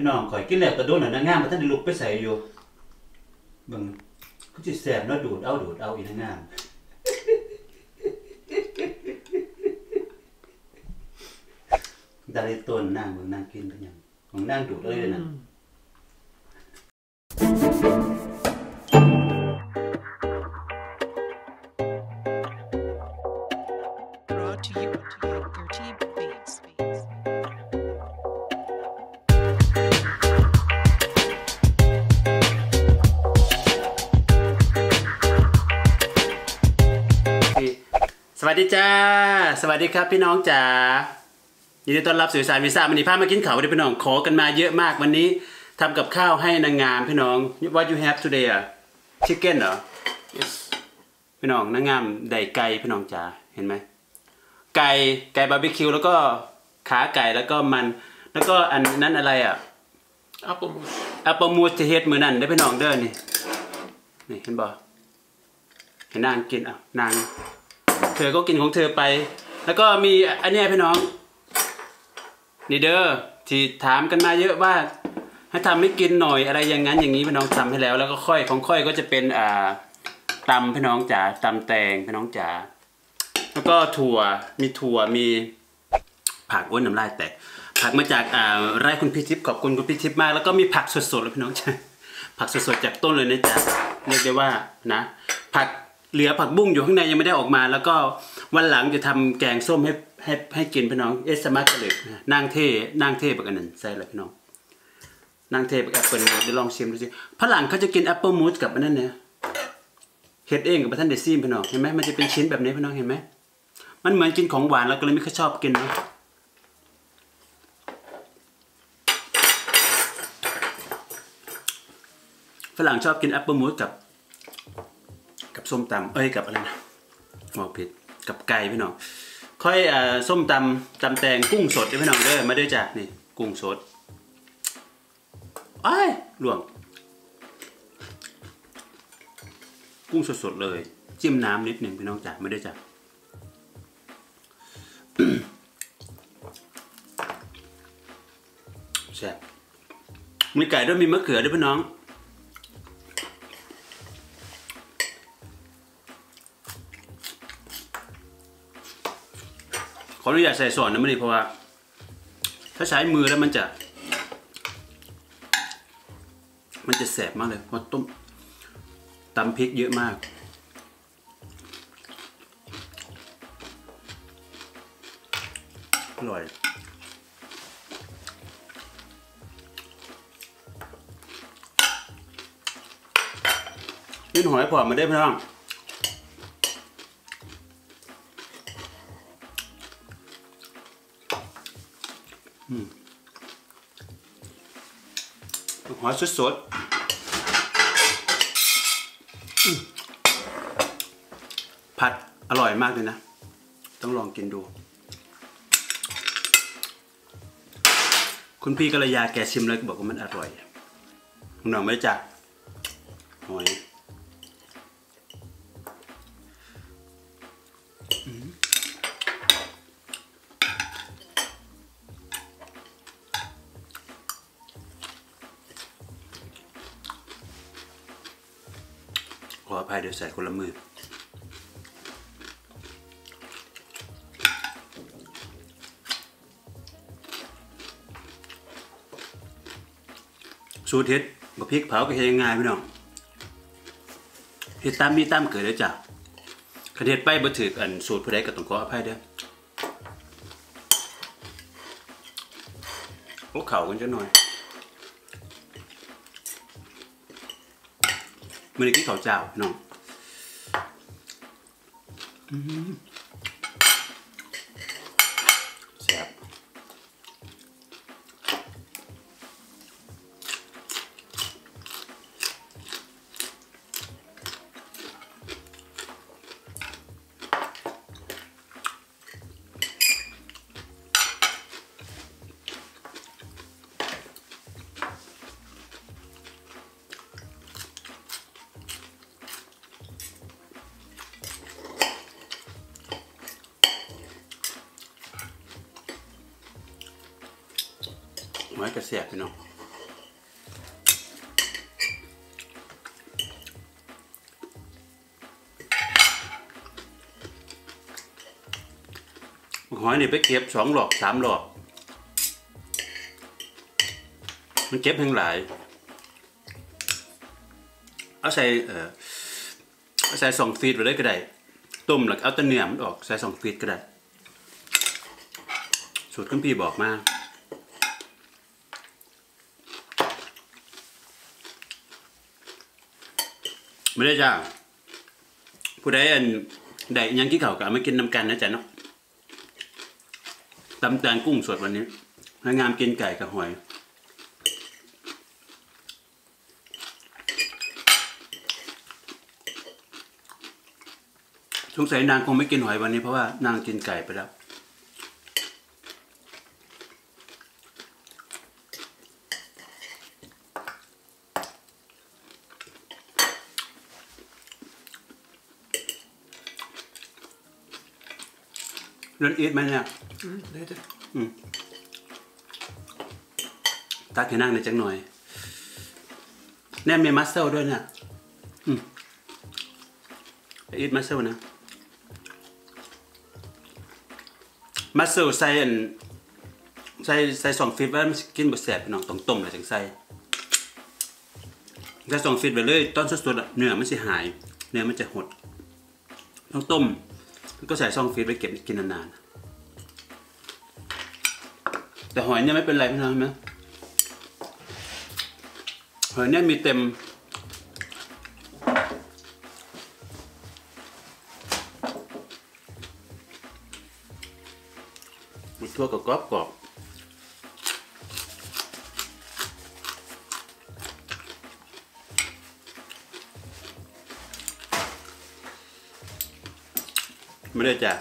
พี่น้องข่อยกินแล้วกระโดดน่ะนางงามมาท่านได้ลุกไปใส่อยู่เบิ่งก็สิแสบเนาะดูดเอาดูดเอาอีนางงามดาริต้นนางเบิ่งนางกินกันหยังของนางดูดเลยนะ สวัสดีจ้า สวัสดีครับพี่น้องจ๋ายินดีต้อนรับสู่สายวีซ่าวันนี้พามากินข้าววันนี้พี่น้องขอกันมาเยอะมากวันนี้ทำกับข้าวให้นางงามพี่น้อง What you have today อะ chicken เหรอ yes พี่น้องนางงามได้ไก่พี่น้องจ๋าเห็นไหมไก่ไก่บาร์บีคิวแล้วก็ขาไก่แล้วก็มัน แล้วก็อันนั้นอะไรอะ Appelmoes. appelmoes ที่เฮ็ดมื้อนั้นเด้อพี่น้องเด้อนี่นี่เห็นบ่เห็นนางกินอะนางเธอก็กินของเธอไป แล้วก็มีอันเนี้ยพี่น้องนี่เด้อที่ถามกันมาเยอะว่า ให้ทำให้กินหน่อยอะไรอย่างนั้นอย่างนี้พี่น้องทำให้แล้ว แล้วก็ค่อยของค่อยก็จะเป็นอ่าตำพี่น้องจ๋าตำแตงพี่น้องจ๋าแล้วก็ถั่วมีถั่วมีผักอ้วนน้ำลายแตกผักมาจากอ่าไร่คุณพิทิพย์ขอบคุณคุณพิทิพย์มาก แล้วก็มีผักสดๆเลยพี่น้องจ๋าผักสดๆจากต้นเลยนะจ๊ะเรียกได้ว่านะ ผัก เหลือผักบุ้งอยู่ข้างในยังไม่ได้ออกมา แล้วก็วันหลังจะทำแกงส้มให้ให้ให้กินพี่น้อง eet smakelijk นางเท่นางเท่แบบอันนั้นใส่เลยพี่น้องนางเทกับแอปเปิลเดี๋ยวลองชิมดูสิฝรั่งเขาจะกิน appelmoes กับอันนั้นเนี่ยเฮ็ดเองกับท่านเดซี่พี่น้องเห็นไหมมันจะเป็นชิ้นแบบนี้พี่น้องเห็นไหมมันเหมือนกินของหวานเราก็เลยไม่ค่อยชอบกินนะฝรั่งชอบกินแอปเปิลมูสกับ กับส้มตำเอ้ยกับอะไรนะบอกผิดกับไก่พี่น้องค่อยอ่าส้มตำตำแตงกุ้งสดพี่น้องเด้อมาเด้อจ้ะนี่กุ้งสดไอ้หลวง กุ้งสดๆเลยจิ้มน้ำนิดหนึ่งพี่น้องจ๋าไม่ได้จ้ะแซ่บมีไก่ด้วยมีมะเขือด้วยพี่น้อง ขออนุญาตใส่ส่วนนะไม่ได้เพราะว่า ถ้าใช้มือแล้วมันจะ มันจะแสบมากเลยเพราะต้มตำพริกเยอะมากอร่อยนี่หอยผอมมาได้พี่น้อง หอยสดๆผัดอร่อยมากเลยนะ ต้องลองกินดู คุณพี่กัลยาแกชิมแล้วก็บอกว่ามันอร่อยหน่องไม่จักหอย ดี๋ยวใส่คนละมือสูตรเฮ็ดบะพริกเผาก็เฮ็ดง่ายพี่น้องเฮ็ดตามมีตามเกิดเด้จ้ะคันเฮ็ดไปบ่ถูกอันสูตรผู้ใดก็ต้องขออภัยเด้อพวกเขากันจังหน่อยมื้อนี้กินข้าวเจ้าพี่น้อง อืม จะเสียบพี่น้องหอยนี่ไปเก็บสองหลอกสามหลอก มันเก็บทั้งหลาย เอาใส่เออเอาใส่สองฟีดไปได้ก็ได้ ต้มหลักเอาตะเนื้อมันออกใส่สองฟีดก็ได้ สูตรคุณพี่บอกมา ไม่ได้จ้าผู้ใดอันใดยังที่เขาก็เอามากินน้ำกันนะจ๊ะเนาะตำแตงกุ้งสดวันนี้ให้งามกินไก่กับหอย สงสัยนางคงไม่กินหอยวันนี้เพราะว่านางกินไก่ไปแล้ว เล่นอีทไหมเนี่ยได้จ้ะตักให้นั่งในอยจังหน่อย แน่มี mussel ด้วยเนี่ยอืม eat mussel นะ mussel ใส่อันใส่ใส่ช่อง freeze ไว้มันสิกินบ่แซบพี่น้องต้องต้มเลยจังใส่ใส่ช่อง freeze ไปเลย ตอนสดๆอะเนื้อมันสิหาย เนื้อมันจะหด ต้องต้มแล้ว ก็ใส่ช่อง freeze ไว้เก็บกินนานๆ แต่หอยเนี่ยไม่เป็นไรพี่น้องเห็นะหมหอยเนี่ยมีเต็ม มีทั่วกับกรอบกรอบ ไม่ได้จ้ะ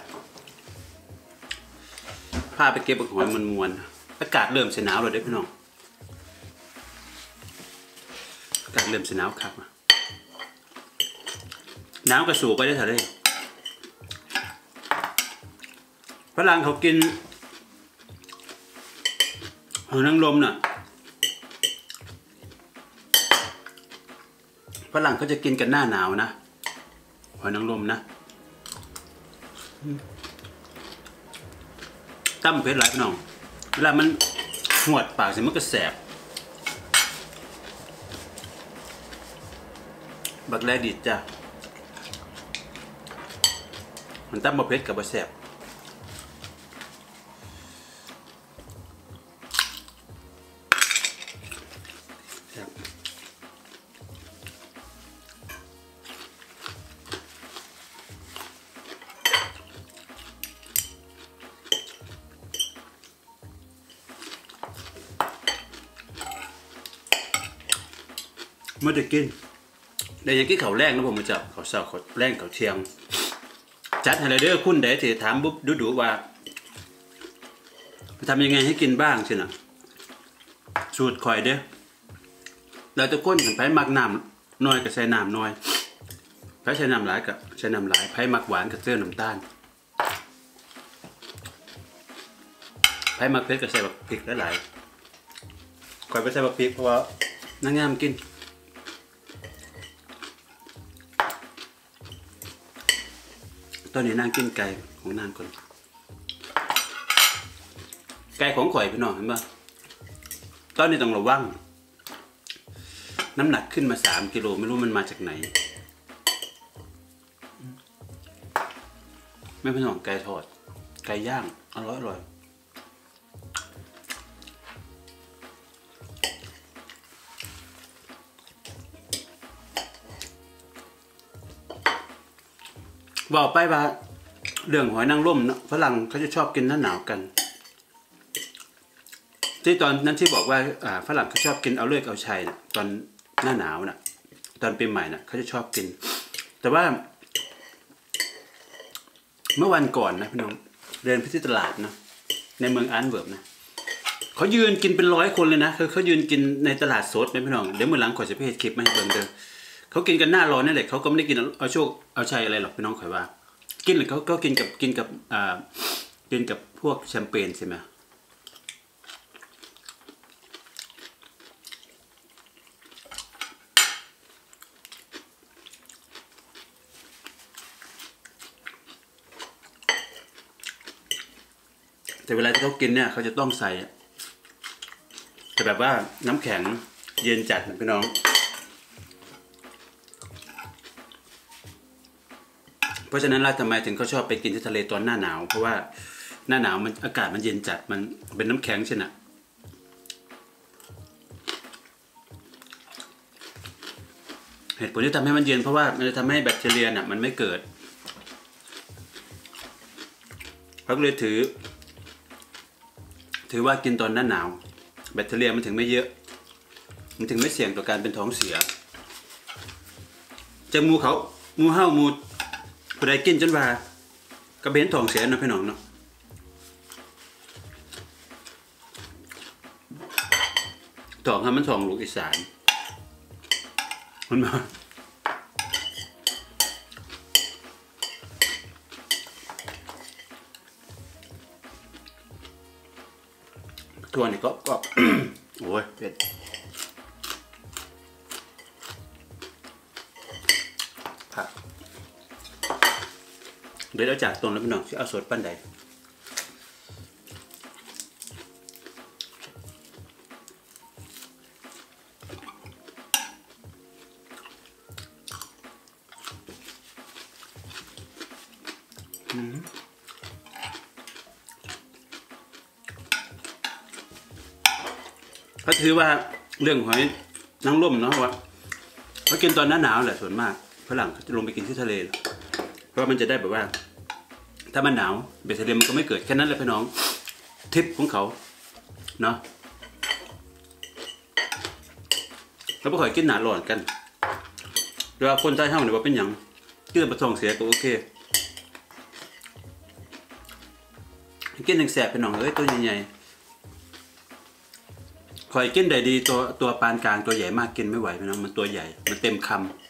พาไปเก็บบักหอยมันมวนอากาศเริ่มเสียหนาวเลยเด้อพี่น้องอากาศเริ่มเสียหนาวครับน้ำกระสูไปได้เถอะเลยฝรั่งเขากินหอยนางรมน่ะฝรั่งเขาจะกินกันหน้าหนาวนะหอยนางรมนะ ตั้มเพชรหลายพี่น้อง เวลามันหวดปากเสร็มันก็แสบ บักแรดิดจ้ะ มันตั้มบะเพ็ดกับบะแสบ มื่อได้กินเดี๋ยวยังกี้เขาแรงนะผมมาจับเขาวเสาเขาแรงเขาเทียง จัดให้เลยเด้อคุณเดี๋ยวที่ถามบุ๊บดูๆว่าทำยังไงให้กินบ้างสินะสูตรข่อยเด้อเราจะก้นกันไปมักน้ำน้อยกับใส่น้ำน้อยไผ่ใช้น้ำหลายกับใช้น้ำหลายไผ่มักหวานกับเสื้อน้ำตาลไผ่มักเผ็ดกับใส่บักพริกหลายๆข่อยไปใส่บักพริกเพราะว่านางงามกิน ตอนนี้นางกินไก่ของนางก่อน ไก่ของข่อยพี่น้องเห็นปะตอนนี้ต้องระวัง น้ำหนักขึ้นมาสามกิโลไม่รู้มันมาจากไหน ไม่พี่น้องไก่ทอด ไก่ย่าง อร่อยอร่อย บอกไปว่าเรื่องหอยนางรมฝรั่งเขาจะชอบกินหน้าหนาวกัน ที่ตอนนั้นที่บอกว่าฝรั่งเขาชอบกินเอาเลือดเอาชัยนะตอนหน้าหนาวนะตอนปีใหม่นะเขาจะชอบกิน แต่ว่า เมื่อวันก่อนนะพี่น้องเดินไปที่ตลาดนะในเมืองอันเวิร์บนะเขายืนกินเป็นร้อยคนเลยนะคือเขายืนกินในตลาดสดนะพี่น้องเดี๋ยวเมื่อหลังขอจะไปเห็นคลิปมาให้เบิ่งเด้อ เขากินกันหน้าร้อนนี่แหละเขาก็ไม่ได้กินเอาโชคเอาชัยอะไรหรอกพี่น้องข่อยว่า กินหรือเขาก็กินกับกินกับอ่ากินกับพวกแชมเปญใช่ไหมแต่เวลาที่เขากินเนี่ยเขาจะต้องใส่แต่แบบว่าน้ำแข็งเย็นจัดนะพี่น้อง เพราะฉะนั้นเราทำไมถึงเขาชอบไปกินที่ทะเลตอนหน้าหนาว เพราะว่าหน้าหนาวมันอากาศมันเย็นจัดมันเป็นน้ำแข็งใช่ไหมเหตุผลที่ทำให้มันเย็นเพราะว่ามันจะทำให้แบคทีเรียน่ะมันไม่เกิดเขาก็เลยถือ ถือว่ากินตอนหน้าหนาว แบคทีเรียมันถึงไม่เยอะ มันถึงไม่เสี่ยงต่อการเป็นท้องเสียจากหมูเขาหมูเห่าหมู ผู้ใดกินจนว่าก็เบนทองเสียนะพี่น้องเนาะทองให้มันทองลูกอีสานมันมาตัวนี้ก็ก็โอ้ยเผ็ด ดี๋ยวเราจากตรงแล้วพี่น้องจะเอาสดปั้นใดเขาถือว่าเรื่องหอยนางรมเนาะว่าเขากินตอนหน้าหนาวแหละส่วนมากฝรั่งเขาจะลงไปกินที่ทะเลเพราะว่ามันจะได้แบบว่า ถ้ามันหนาวเบสเทเลียมมันก็ไม่เกิดแค่นั้นแหละพี่น้องทิปของเขาเนาะแล้วพวกข่อยกินหนาหลอนกันเวลาคนใต้เฮาเนี่ยว่าเป็นหยังกินประทองเสียก็โอเคกินหนึ่งแสบเป็นหนองเอ้ยตัวใหญ่ๆข่อยกินได้ดีตัวตัวปานกลางตัวใหญ่มากกินไม่ไหวพี่น้องมันตัวใหญ่ มันเต็มคำ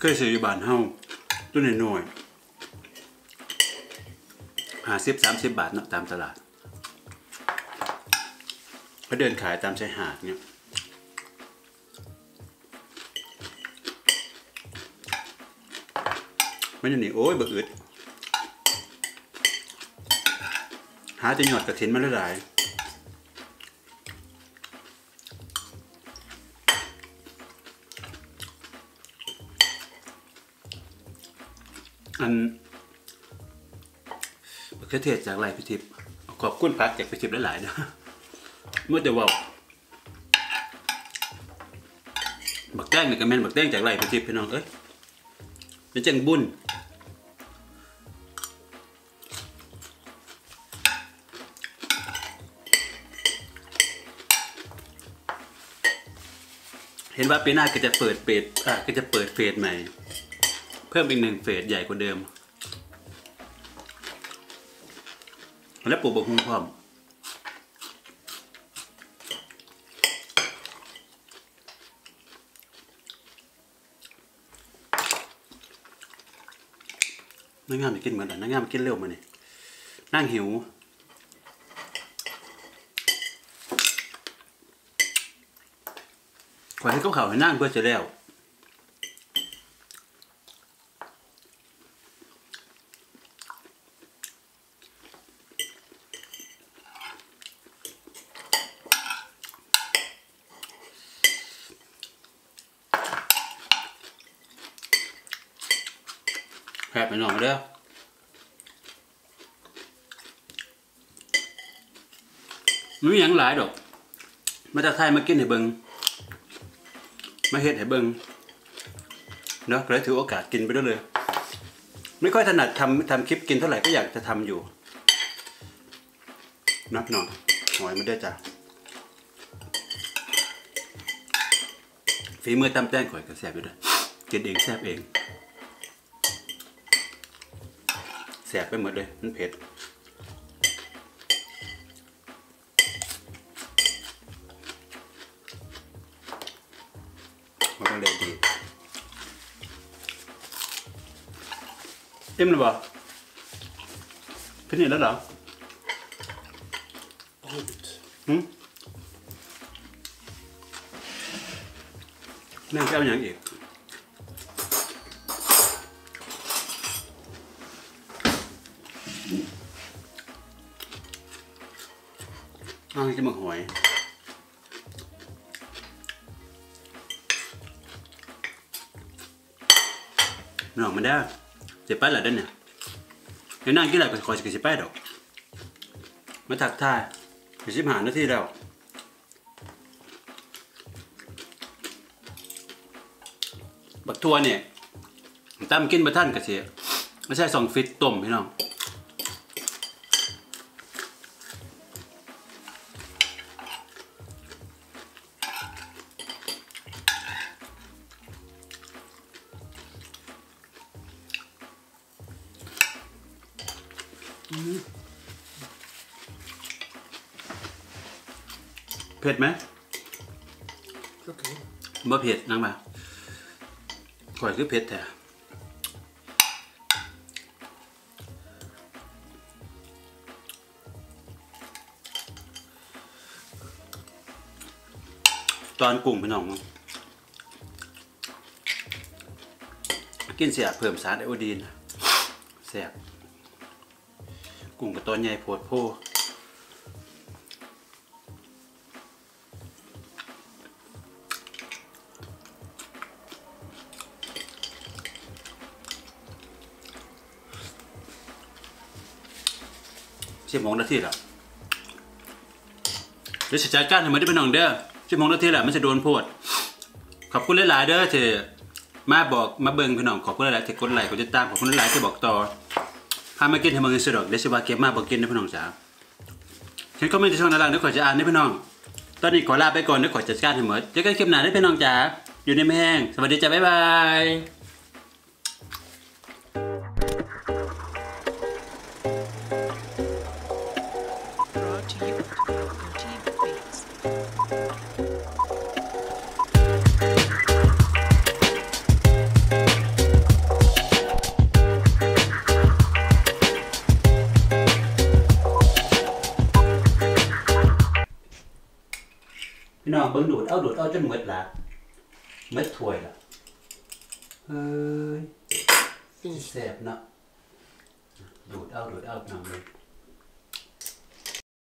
เคยซื้ออยู่บ้านเฮาตัวน้อยๆหาสิบสามสิบบาทเนาะตามตลาดเขาเดินขายตามชายหาดเนี่ยมันอยู่นี่โอ้ยเบิกอึดหาจะหยอดกระถินมาหลายๆ อันมะเขือเทศจากไรพิทิพย์ขอบคุณพักจากพิทิพย์หลายๆนะเมื่อจะว่าบักแต้งนี่ก็แม่นบักแต้งจากไรพิทิพย์พี่น้องเอ้ยเป็นจังบุญเห็นว่าปีหน้าก็จะเปิดเฟสอ่าก็จะเปิดเฟสใหม่ เพิ่มอีกหนึ่งเฟสใหญ่กว่าเดิม และปลูกบกฮุงพร้อมนางงามจะกินเหมือนกันนางงามไปกินเร็วมาเนี่ยนั่งหิว ขอให้เขาเขาให้นั่งเพื่อจะแล้ว ไปหน่อยเด้อมันมีอย่างหลายดอก มาจากไทยมากินให้เบิงมาเฮ็ดให้เบิงเนาะเลยถือโอกาสกินไปด้วยเลย ไม่ค่อยถนัดทำทำคลิปกินเท่าไหร่ก็อยากจะทำอยู่นับหน่อยหอยไม่ได้จ้ะฝีมือตำแต้งข่อยก็แซ่บอยู่ด้วยกินเองแซ่บเอง แสบไปหมดเลย มันเผ็ด มันก็เลยดีเต็มหรือเปล่าขึ้นนี่แล้วเหรอหืมแม่งจะเอาอย่างอีก อ้าวจะมึกหอยน้องมันได้เจ็บไปเหรอเด้นเนี่ยเดี๋ยวนั่งกินอะไรก็คอยจะสิไปดอกมาถักทายไปสิบหานาทีแล้วบักทัวเนี่ยตามกินบะท่านกระเสียไม่ใช่สองฟิตต้มพี่น้อง ผ็ดไหม It's okay. บ่เผ็ดนังบ่าข่อยคือเผ็ดแท้ตอนกุ้งพี่น้องมั้งกินเสียเพิ่มสารไอโอดีนแซ่บกุ้งกับตัวใหญ่โพดโพ สิบโมงนาทีแล้วเดี๋ยวจัดการให้มันได้เป็นน้องเด้อสิบโมงนาทีแล้วมันจะโดนโพดขอบคุณหลายๆเด้อที่มาบอกมาเบิ่งพี่น้องขอบคุณหลายๆที่กดไลค์กดติดตามขอบคุณหลายๆที่บอกต่อพามากินให้มึงสะดวกเดี๋ยวสิว่าเก็บมาบอกกินนะพี่น้องจ๋าฉันก็ไม่จะช่องนารังเดี๋ยวขอจะอ่านนะพี่น้องตอนนี้ขอลาไปก่อนเดี๋ยวขอจัดการให้หมดเจอกันคลิปหน้าได้พี่น้องจ๋าอยู่ในแม่งสวัสดีจ้าบ๊ายบาย เอาดูดเอาจนหมดละหมดถ้วย